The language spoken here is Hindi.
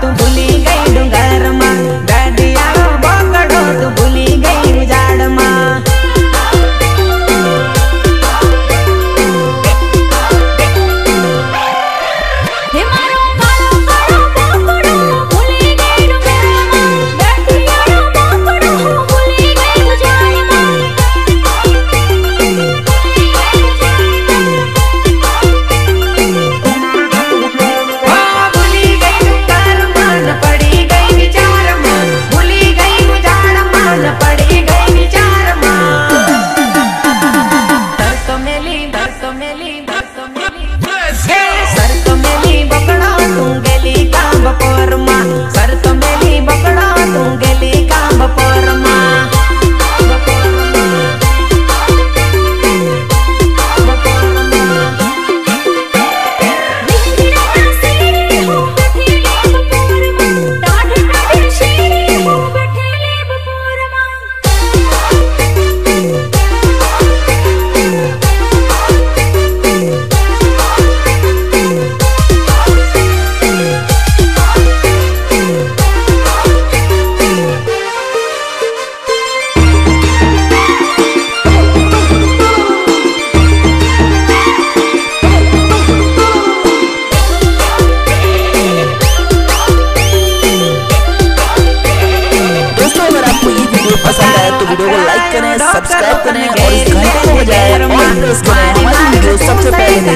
tu puli gai dong garam तो वीडियो को लाइक करें सब्सक्राइब करें और इस घंटे को बजाएँ और प्रेस करें हमारी वीडियो सबसे पहले।